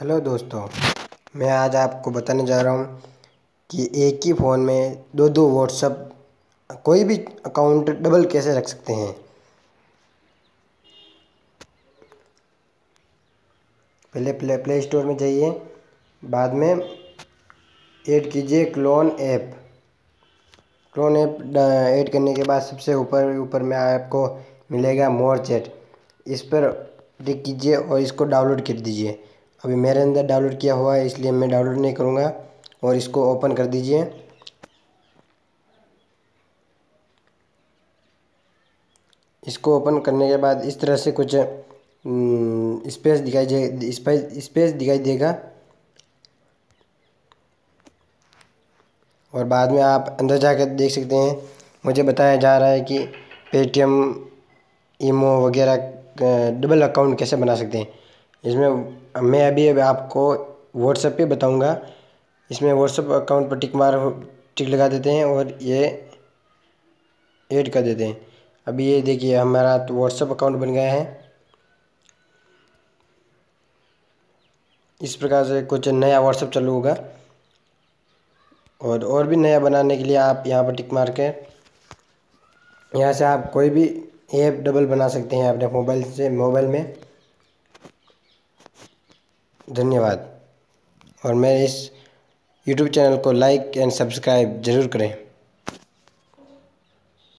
Hello दोस्तों, मैं आज आपको बताने जा रहा हूँ कि एक ही फ़ोन में दो दो व्हाट्सअप कोई भी अकाउंट डबल कैसे रख सकते हैं? पहले प्ले प्ले स्टोर में जाइए, बाद में ऐड कीजिए clone app. Clone app add करने के बाद सबसे ऊपर ऊपर में आपको मिलेगा मोर चैट, इस पर क्लिक कीजिए और इसको डाउनलोड कर दीजिए। अभी मेरे अंदर डाउनलोड किया हुआ है, इसलिए मैं डाउनलोड नहीं करूँगा और इसको ओपन कर दीजिए। इसको ओपन करने के बाद इस तरह से कुछ स्पेस दिखाई दे स्पेस दिखाई देगा। और बाद में आप अंदर जाकर देख सकते हैं, मुझे बताया जा रहा है कि पेटीएम ईमो वगैरह डबल अकाउंट कैसे बना सकते हैं। इसमें, मैं अभी अभी आपको व्हाट्सएप पे बताऊँगा। इसमें व्हाट्सएप अकाउंट पर टिक मार, टिक लगा देते हैं और ये ऐड कर देते हैं। अभी ये देखिए, हमारा तो व्हाट्सएप अकाउंट बन गया है। इस प्रकार से कुछ नया व्हाट्सएप चालू होगा। और और भी नया बनाने के लिए आप यहाँ पर टिक मार के, यहाँ से आप कोई भी ऐप डबल बना सकते हैं अपने मोबाइल से मोबाइल में। धन्यवाद। और मेरे इस यूट्यूब चैनल को लाइक एंड सब्सक्राइब ज़रूर करें।